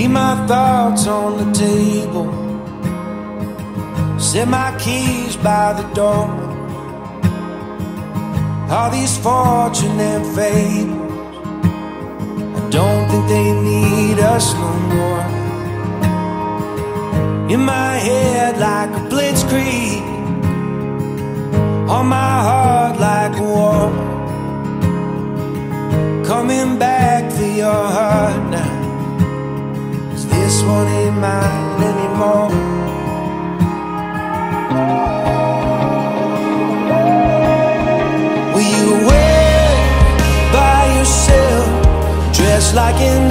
Leave my thoughts on the table. Set my keys by the door. All these fortune and fables, I don't think they need us no more. In my head, like a blitzkrieg, on my heart, like a war. Coming back This one ain't mine anymore. Will you wait by yourself, dressed like an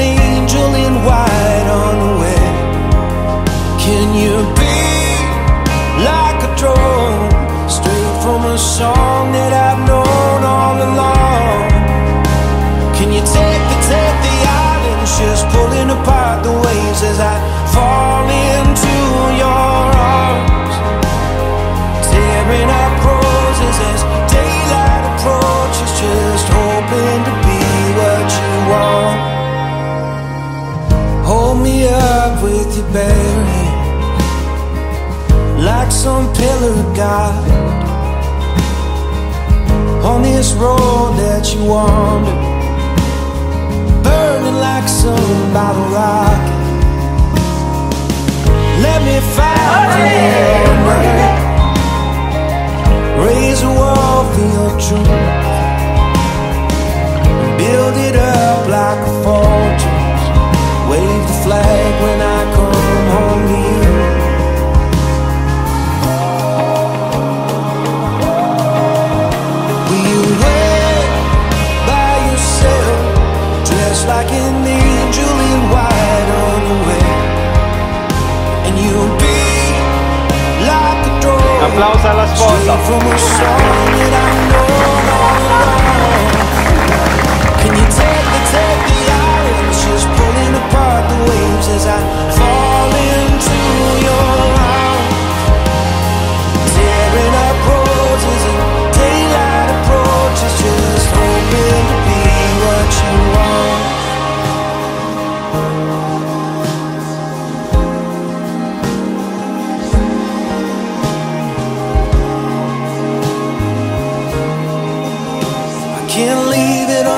your bare hands, like some pillar of God. On this road that you wander burning like some bottle rocket. Let me find your night. Raise a wall for your truth. And daylight approaches, just hoping to be what you want.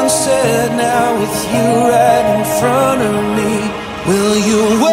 Unsaid now with you right in front of me. Will you